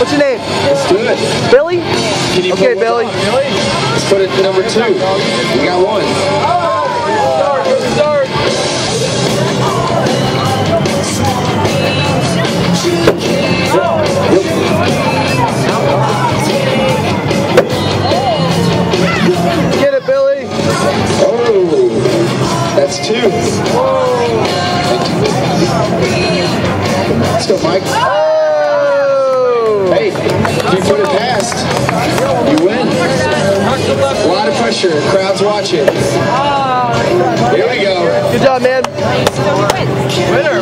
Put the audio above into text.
What's your name? Let's do it. Billy? Can you Okay, Billy. on? Let's put it to number two. We got one. Get it, Billy. Oh, that's two. Let's go, Mike. Oh! Lot pressure. Crowd's watching. Oh, Here we go. Good job, man. Winner, winner.